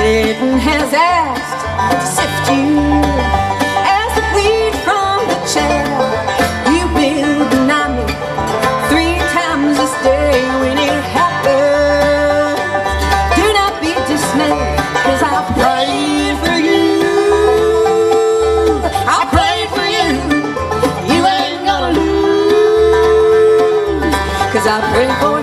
Satan has asked to sift you as the weed from the chaff. You will deny me three times this day when it happens. Do not be dismayed, cause I pray for you. I'll pray for you. You ain't gonna lose. Cause I pray for you.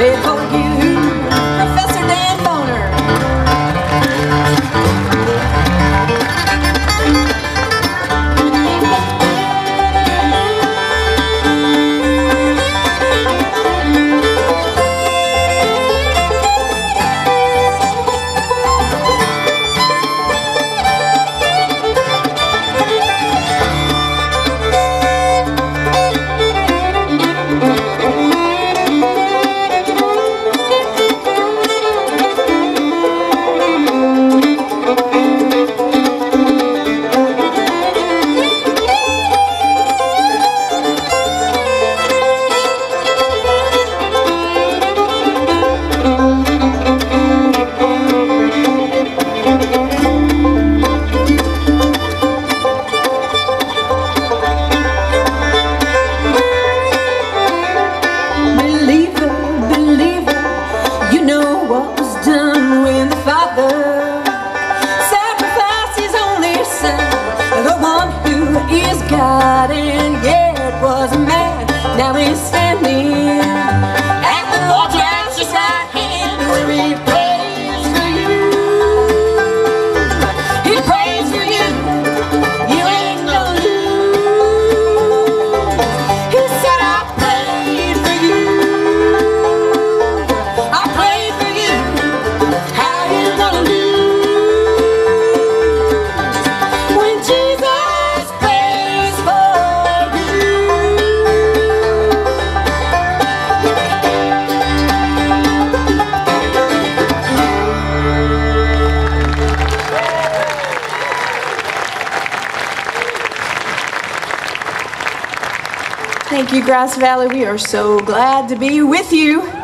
Faithful you. Now it's. Thank you, Grass Valley. We are so glad to be with you.